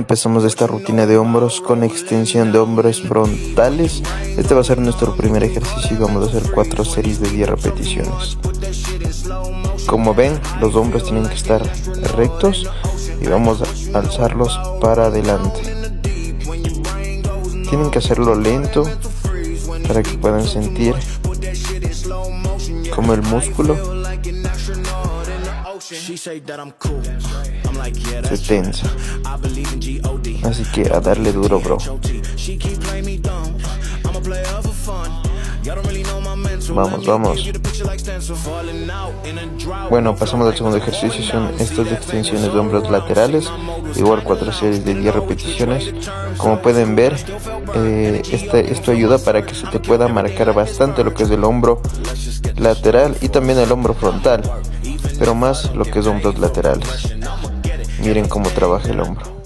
Empezamos esta rutina de hombros con extensión de hombros frontales. Este va a ser nuestro primer ejercicio y vamos a hacer cuatro series de 10 repeticiones. Como ven, los hombros tienen que estar rectos y vamos a alzarlos para adelante. Tienen que hacerlo lento para que puedan sentir como el músculo se tensa. Así que a darle duro, bro. Vamos, vamos. Bueno, pasamos al segundo ejercicio. Son estas extensiones de hombros laterales. Igual cuatro series de 10 repeticiones. Como pueden ver, este, esto ayuda para que se te pueda marcar bastante lo que es el hombro lateral y también el hombro frontal. Pero más lo que es hombros laterales. Miren cómo trabaja el hombro.